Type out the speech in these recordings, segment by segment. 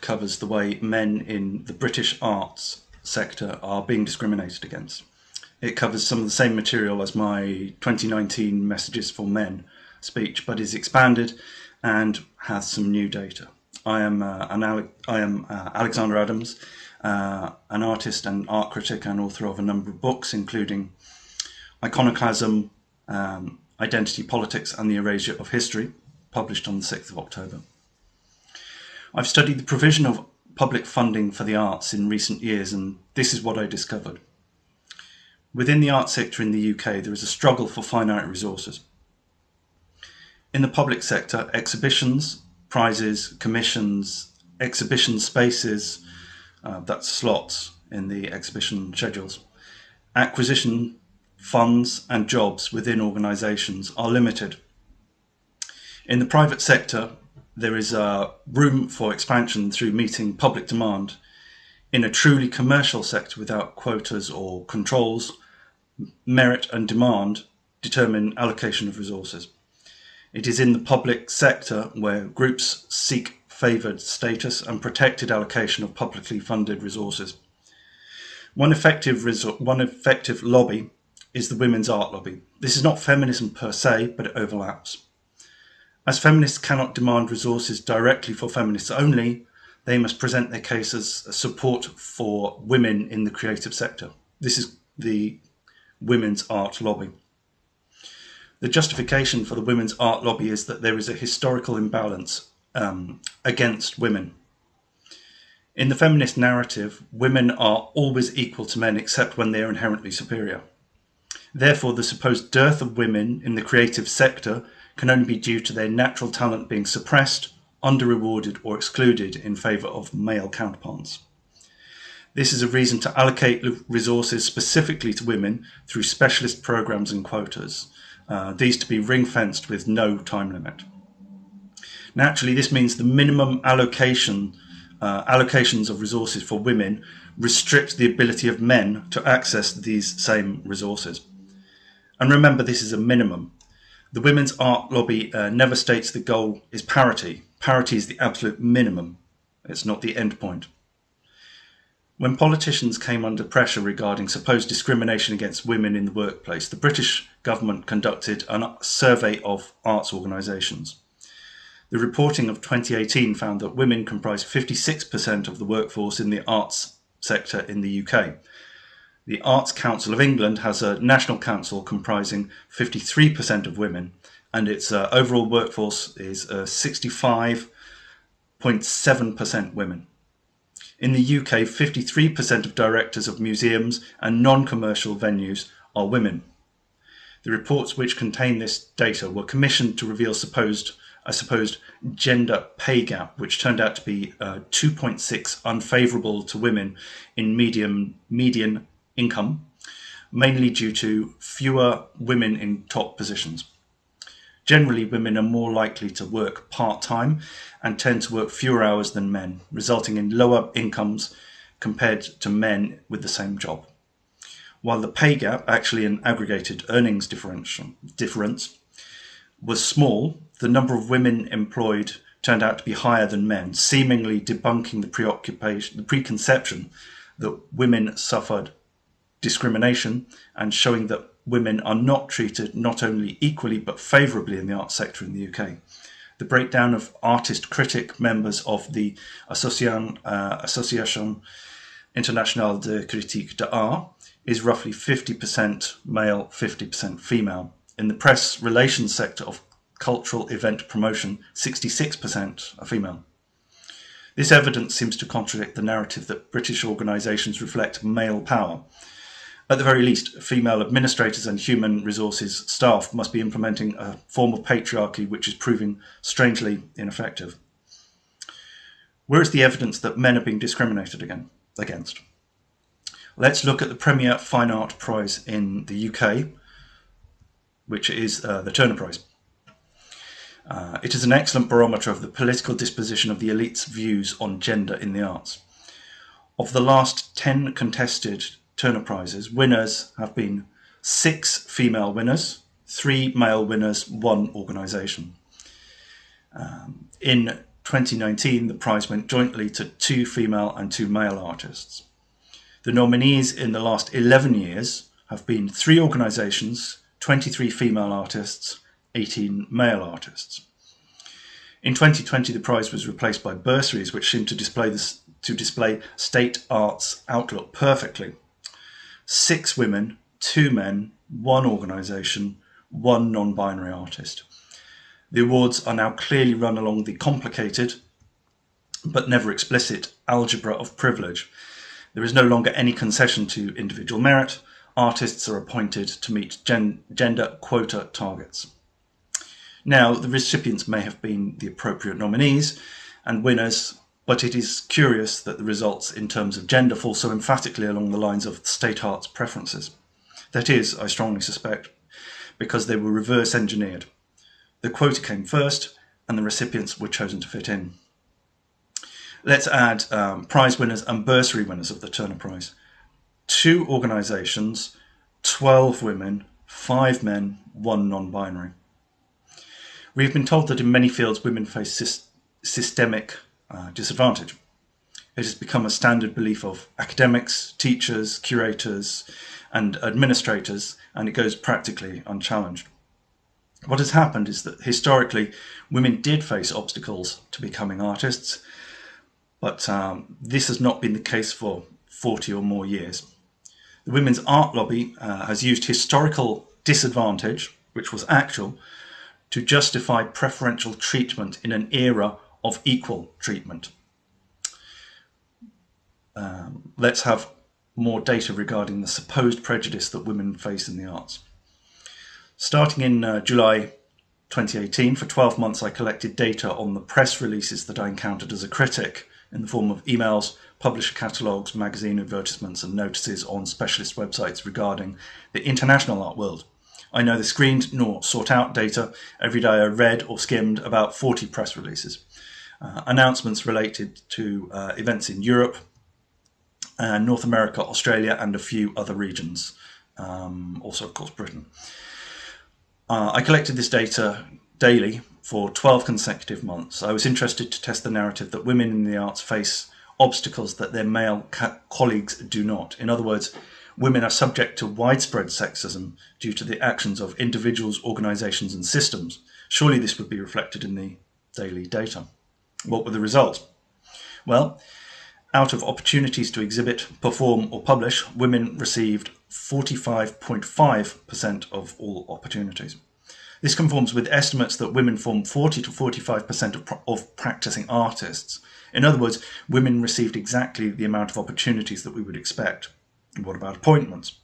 Covers the way men in the British arts sector are being discriminated against. It covers some of the same material as my 2019 Messages for Men speech, but is expanded and has some new data. I am, uh, an Ale- I am uh, Alexander Adams, uh, an artist and art critic and author of a number of books, including Iconoclasm, um, Identity Politics, and the Erasure of History, published on the 6th of October. I've studied the provision of public funding for the arts in recent years, and this is what I discovered. Within the arts sector in the UK, there is a struggle for finite resources. In the public sector, exhibitions, prizes, commissions, exhibition spaces, uh, that's slots in the exhibition schedules, acquisition funds and jobs within organisations are limited. In the private sector, there is uh, room for expansion through meeting public demand. In a truly commercial sector without quotas or controls, merit and demand determine allocation of resources. It is in the public sector where groups seek favoured status and protected allocation of publicly funded resources. One effective, one effective lobby is the women's art lobby. This is not feminism per se, but it overlaps. As feminists cannot demand resources directly for feminists only, they must present their case as support for women in the creative sector. This is the women's art lobby. The justification for the women's art lobby is that there is a historical imbalance um, against women. In the feminist narrative, women are always equal to men except when they are inherently superior. Therefore, the supposed dearth of women in the creative sector can only be due to their natural talent being suppressed, under-rewarded or excluded in favour of male counterparts. This is a reason to allocate resources specifically to women through specialist programs and quotas, uh, these to be ring-fenced with no time limit. Naturally, this means the minimum allocation uh, allocations of resources for women restrict the ability of men to access these same resources. And remember, this is a minimum. The women's art lobby uh, never states the goal is parity. Parity is the absolute minimum. It's not the end point. When politicians came under pressure regarding supposed discrimination against women in the workplace, the British government conducted a survey of arts organisations. The reporting of 2018 found that women comprise 56% of the workforce in the arts sector in the UK, the Arts Council of England has a national council comprising 53% of women, and its uh, overall workforce is 65.7% uh, women. In the UK, 53% of directors of museums and non commercial venues are women. The reports which contain this data were commissioned to reveal supposed a supposed gender pay gap, which turned out to be uh, 2.6 unfavourable to women in medium, median income, mainly due to fewer women in top positions. Generally, women are more likely to work part time and tend to work fewer hours than men, resulting in lower incomes compared to men with the same job. While the pay gap, actually an aggregated earnings difference, was small, the number of women employed turned out to be higher than men, seemingly debunking the preoccupation, the preconception that women suffered discrimination and showing that women are not treated not only equally but favourably in the arts sector in the UK. The breakdown of artist critic members of the Association, uh, Association Internationale de Critique d'Art is roughly 50% male, 50% female. In the press relations sector of cultural event promotion, 66% are female. This evidence seems to contradict the narrative that British organisations reflect male power at the very least, female administrators and human resources staff must be implementing a form of patriarchy which is proving strangely ineffective. Where is the evidence that men are being discriminated again, against? Let's look at the Premier Fine Art Prize in the UK, which is uh, the Turner Prize. Uh, it is an excellent barometer of the political disposition of the elite's views on gender in the arts. Of the last 10 contested Turner Prizes, winners have been six female winners, three male winners, one organisation. Um, in 2019, the prize went jointly to two female and two male artists. The nominees in the last 11 years have been three organisations, 23 female artists, 18 male artists. In 2020, the prize was replaced by bursaries, which seemed to display this, to display state arts outlook perfectly. Six women, two men, one organisation, one non-binary artist. The awards are now clearly run along the complicated, but never explicit, algebra of privilege. There is no longer any concession to individual merit. Artists are appointed to meet gen gender quota targets. Now, the recipients may have been the appropriate nominees and winners, but it is curious that the results in terms of gender fall so emphatically along the lines of state arts preferences. That is, I strongly suspect, because they were reverse engineered. The quota came first, and the recipients were chosen to fit in. Let's add um, prize winners and bursary winners of the Turner Prize. Two organisations, 12 women, 5 men, 1 non-binary. We have been told that in many fields women face sy systemic uh, disadvantage. It has become a standard belief of academics, teachers, curators, and administrators, and it goes practically unchallenged. What has happened is that historically women did face obstacles to becoming artists, but um, this has not been the case for 40 or more years. The Women's Art Lobby uh, has used historical disadvantage, which was actual, to justify preferential treatment in an era of equal treatment. Um, let's have more data regarding the supposed prejudice that women face in the arts. Starting in uh, July 2018, for 12 months, I collected data on the press releases that I encountered as a critic in the form of emails, publisher catalogues, magazine advertisements, and notices on specialist websites regarding the international art world. I neither screened nor sought out data. Every day I read or skimmed about 40 press releases. Uh, announcements related to uh, events in Europe, uh, North America, Australia, and a few other regions, um, also, of course, Britain. Uh, I collected this data daily for 12 consecutive months. I was interested to test the narrative that women in the arts face obstacles that their male colleagues do not. In other words, women are subject to widespread sexism due to the actions of individuals, organisations, and systems. Surely this would be reflected in the daily data. What were the results? Well, out of opportunities to exhibit, perform, or publish, women received 45.5% of all opportunities. This conforms with estimates that women form 40 to 45% of, of practicing artists. In other words, women received exactly the amount of opportunities that we would expect. What about appointments?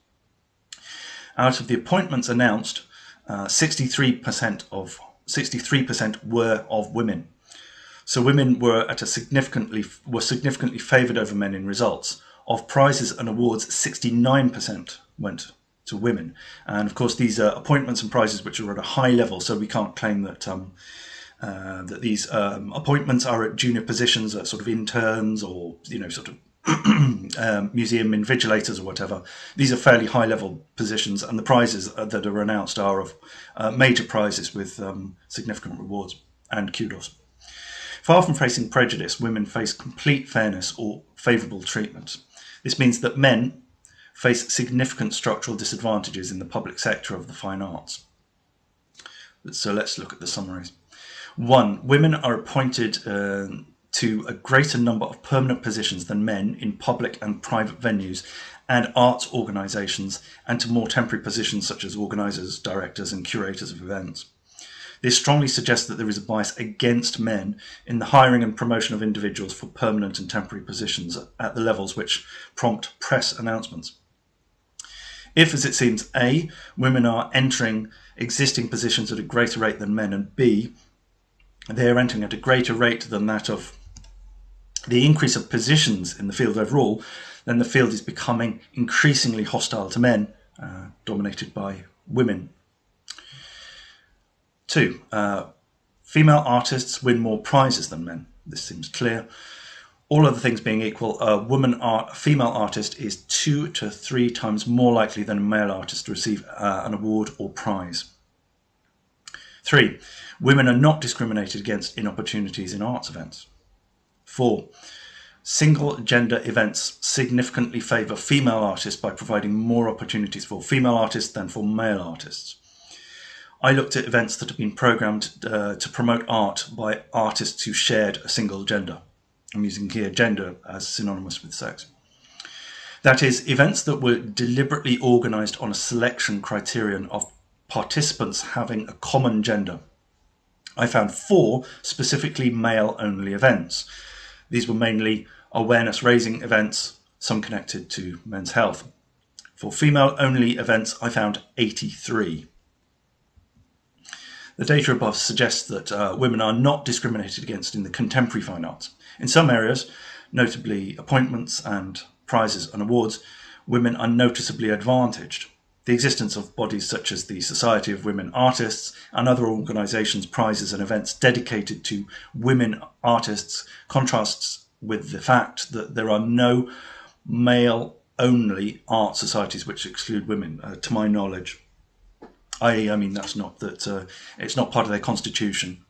Out of the appointments announced, 63% uh, of 63% were of women. So women were at a significantly were significantly favoured over men in results. Of prizes and awards, 69% went to women, and of course these are appointments and prizes which are at a high level. So we can't claim that um, uh, that these um, appointments are at junior positions, sort of interns or you know sort of um, museum invigilators or whatever. These are fairly high level positions, and the prizes that are announced are of uh, major prizes with um, significant rewards and kudos. Far from facing prejudice, women face complete fairness or favourable treatment. This means that men face significant structural disadvantages in the public sector of the fine arts. So let's look at the summaries. One, women are appointed uh, to a greater number of permanent positions than men in public and private venues and arts organisations and to more temporary positions such as organisers, directors and curators of events. This strongly suggests that there is a bias against men in the hiring and promotion of individuals for permanent and temporary positions at the levels which prompt press announcements. If, as it seems, A, women are entering existing positions at a greater rate than men, and B, they are entering at a greater rate than that of the increase of positions in the field overall, then the field is becoming increasingly hostile to men, uh, dominated by women Two, uh, female artists win more prizes than men. This seems clear. All other things being equal, a woman art, a female artist is two to three times more likely than a male artist to receive uh, an award or prize. Three, Women are not discriminated against in opportunities in arts events. Four, single gender events significantly favour female artists by providing more opportunities for female artists than for male artists. I looked at events that have been programmed uh, to promote art by artists who shared a single gender. I'm using here gender as synonymous with sex. That is, events that were deliberately organised on a selection criterion of participants having a common gender. I found four specifically male only events. These were mainly awareness raising events, some connected to men's health. For female only events, I found 83. The data above suggests that uh, women are not discriminated against in the contemporary fine arts. In some areas, notably appointments and prizes and awards, women are noticeably advantaged. The existence of bodies such as the Society of Women Artists and other organisations, prizes, and events dedicated to women artists contrasts with the fact that there are no male only art societies which exclude women, uh, to my knowledge. I, I mean, that's not that uh, it's not part of their constitution.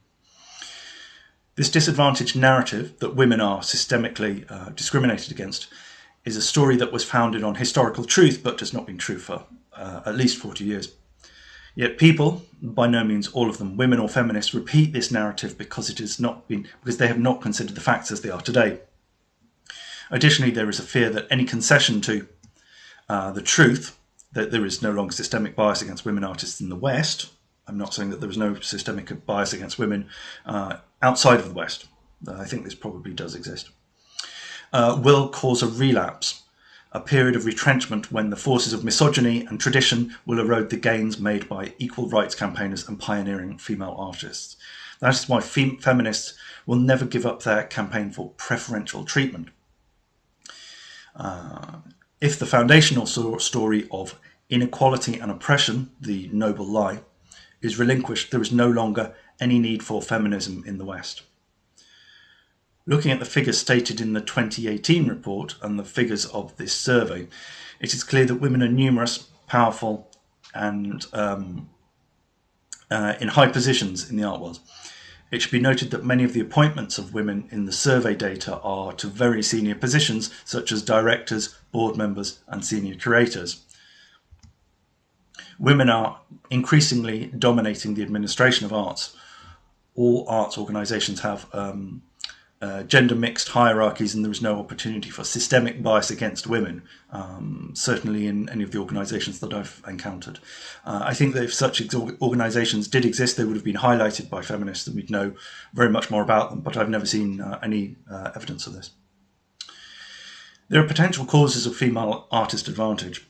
This disadvantaged narrative that women are systemically uh, discriminated against is a story that was founded on historical truth but has not been true for uh, at least 40 years. Yet people, by no means all of them, women or feminists, repeat this narrative because it has not been because they have not considered the facts as they are today. Additionally, there is a fear that any concession to uh, the truth that there is no longer systemic bias against women artists in the West. I'm not saying that there is no systemic bias against women uh, outside of the West. I think this probably does exist. Uh, will cause a relapse, a period of retrenchment when the forces of misogyny and tradition will erode the gains made by equal rights campaigners and pioneering female artists. That is why fem- feminists will never give up their campaign for preferential treatment. Uh, if the foundational story of inequality and oppression, the noble lie, is relinquished, there is no longer any need for feminism in the West. Looking at the figures stated in the 2018 report and the figures of this survey, it is clear that women are numerous, powerful, and um, uh, in high positions in the art world. It should be noted that many of the appointments of women in the survey data are to very senior positions, such as directors, board members, and senior curators. Women are increasingly dominating the administration of arts. All arts organisations have um, uh, gender mixed hierarchies, and there is no opportunity for systemic bias against women, um, certainly in any of the organisations that I've encountered. Uh, I think that if such organisations did exist, they would have been highlighted by feminists and we'd know very much more about them, but I've never seen uh, any uh, evidence of this. There are potential causes of female artist advantage.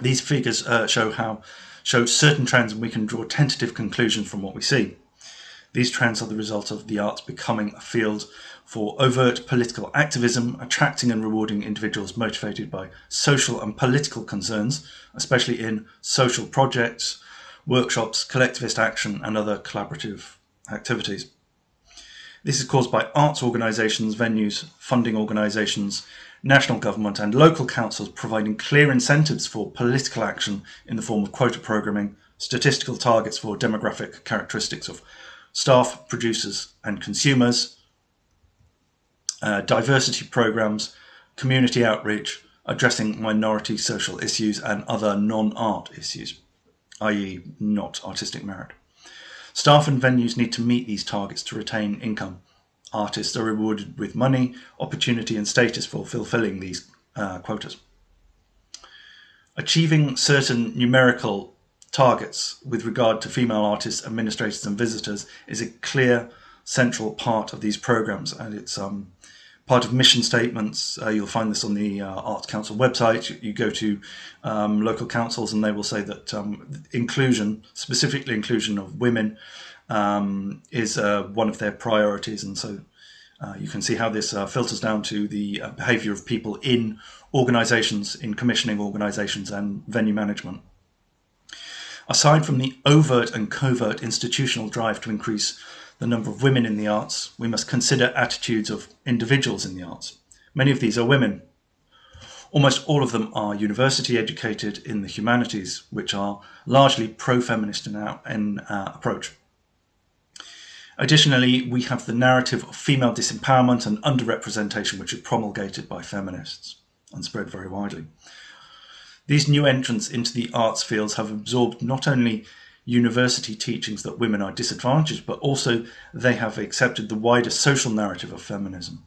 These figures uh, show how show certain trends, and we can draw tentative conclusions from what we see. These trends are the result of the arts becoming a field for overt political activism, attracting and rewarding individuals motivated by social and political concerns, especially in social projects, workshops, collectivist action, and other collaborative activities. This is caused by arts organisations, venues, funding organisations, national government and local councils providing clear incentives for political action in the form of quota programming, statistical targets for demographic characteristics of staff, producers, and consumers, uh, diversity programs, community outreach, addressing minority social issues and other non art issues, i.e., not artistic merit. Staff and venues need to meet these targets to retain income artists are rewarded with money, opportunity, and status for fulfilling these uh, quotas. Achieving certain numerical targets with regard to female artists, administrators, and visitors is a clear central part of these programs, and it's um, part of mission statements. Uh, you'll find this on the uh, Arts Council website. You, you go to um, local councils, and they will say that um, inclusion, specifically inclusion of women, um, is uh, one of their priorities, and so uh, you can see how this uh, filters down to the uh, behaviour of people in organisations, in commissioning organisations and venue management. Aside from the overt and covert institutional drive to increase the number of women in the arts, we must consider attitudes of individuals in the arts. Many of these are women. Almost all of them are university educated in the humanities, which are largely pro feminist in our in, uh, approach. Additionally, we have the narrative of female disempowerment and underrepresentation, which is promulgated by feminists and spread very widely. These new entrants into the arts fields have absorbed not only university teachings that women are disadvantaged, but also they have accepted the wider social narrative of feminism.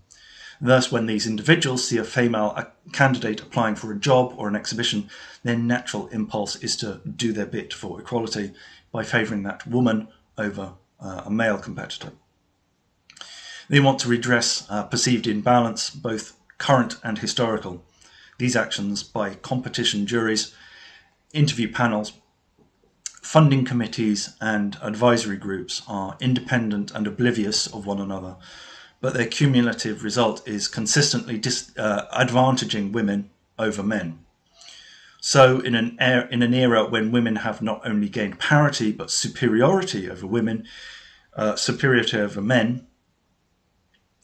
Thus, when these individuals see a female candidate applying for a job or an exhibition, their natural impulse is to do their bit for equality by favouring that woman over uh, a male competitor. They want to redress uh, perceived imbalance, both current and historical. These actions by competition juries, interview panels, funding committees, and advisory groups are independent and oblivious of one another but their cumulative result is consistently dis, uh, advantaging women over men. So, in an, er- in an era when women have not only gained parity but superiority over women, uh, superiority over men,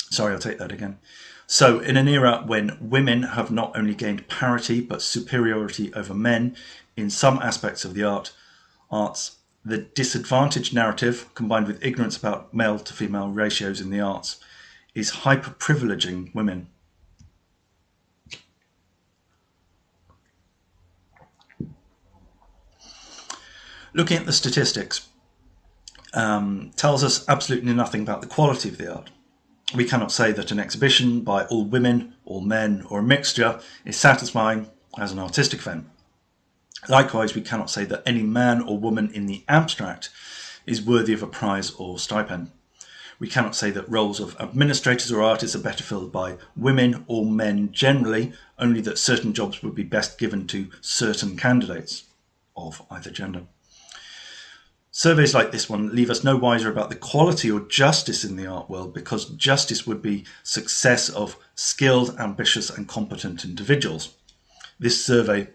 sorry, I'll take that again. So, in an era when women have not only gained parity but superiority over men in some aspects of the art, arts, the disadvantage narrative combined with ignorance about male to female ratios in the arts is hyper-privileging women. Looking at the statistics um, tells us absolutely nothing about the quality of the art. We cannot say that an exhibition by all women, all men, or a mixture is satisfying as an artistic event. Likewise, we cannot say that any man or woman in the abstract is worthy of a prize or stipend we cannot say that roles of administrators or artists are better filled by women or men generally, only that certain jobs would be best given to certain candidates of either gender. Surveys like this one leave us no wiser about the quality or justice in the art world because justice would be success of skilled, ambitious, and competent individuals. This survey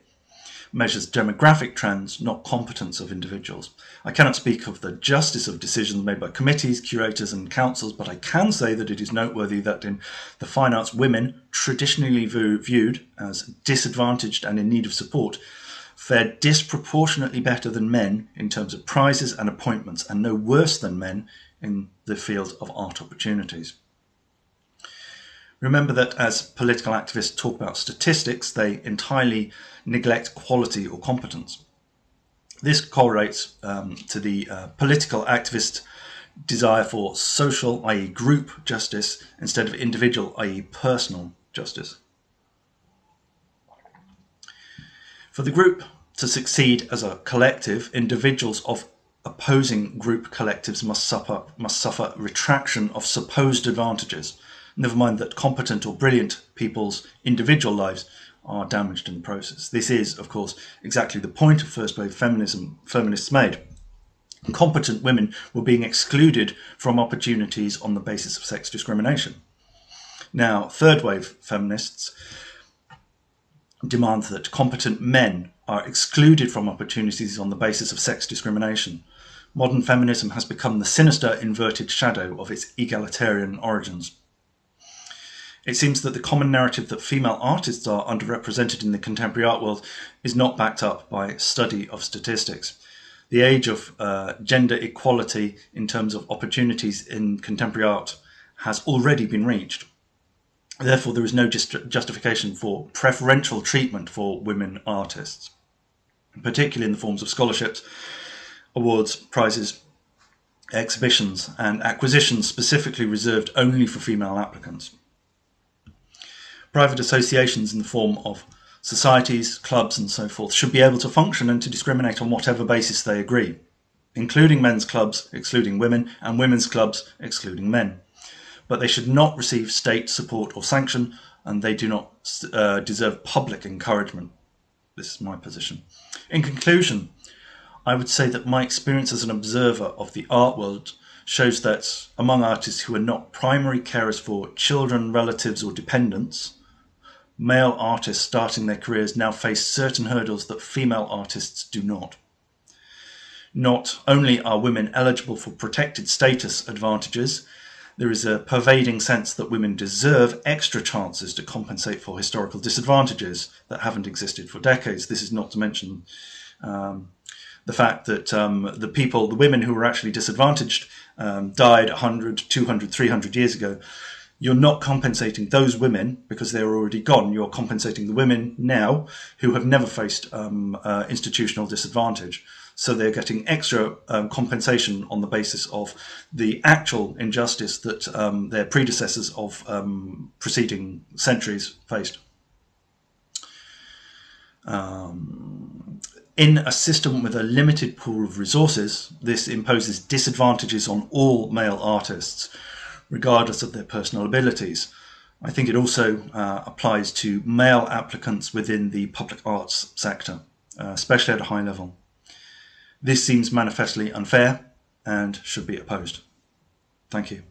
measures demographic trends, not competence of individuals. I cannot speak of the justice of decisions made by committees, curators, and councils, but I can say that it is noteworthy that in the fine arts, women, traditionally viewed as disadvantaged and in need of support, fared disproportionately better than men in terms of prizes and appointments, and no worse than men in the field of art opportunities. Remember that as political activists talk about statistics, they entirely neglect quality or competence. This correlates um, to the uh, political activist desire for social, i.e., group justice, instead of individual, i.e., personal justice. For the group to succeed as a collective, individuals of opposing group collectives must suffer, must suffer retraction of supposed advantages Never mind that competent or brilliant people's individual lives are damaged in the process. This is, of course, exactly the point of first wave feminism feminists made. Competent women were being excluded from opportunities on the basis of sex discrimination. Now, third wave feminists demand that competent men are excluded from opportunities on the basis of sex discrimination. Modern feminism has become the sinister inverted shadow of its egalitarian origins. It seems that the common narrative that female artists are underrepresented in the contemporary art world is not backed up by study of statistics. The age of uh, gender equality in terms of opportunities in contemporary art has already been reached. Therefore, there is no just justification for preferential treatment for women artists, particularly in the forms of scholarships, awards, prizes, exhibitions, and acquisitions specifically reserved only for female applicants private associations in the form of societies, clubs, and so forth should be able to function and to discriminate on whatever basis they agree, including men's clubs excluding women and women's clubs excluding men. But they should not receive state support or sanction, and they do not uh, deserve public encouragement. This is my position. In conclusion, I would say that my experience as an observer of the art world shows that among artists who are not primary carers for children, relatives, or dependents, male artists starting their careers now face certain hurdles that female artists do not. Not only are women eligible for protected status advantages, there is a pervading sense that women deserve extra chances to compensate for historical disadvantages that haven't existed for decades. This is not to mention um, the fact that um, the people, the women who were actually disadvantaged um, died 100, 200, 300 years ago, you're not compensating those women because they're already gone. You're compensating the women now who have never faced um, uh, institutional disadvantage. So they're getting extra um, compensation on the basis of the actual injustice that um, their predecessors of um, preceding centuries faced. Um, in a system with a limited pool of resources, this imposes disadvantages on all male artists, regardless of their personal abilities. I think it also uh, applies to male applicants within the public arts sector, uh, especially at a high level. This seems manifestly unfair and should be opposed. Thank you.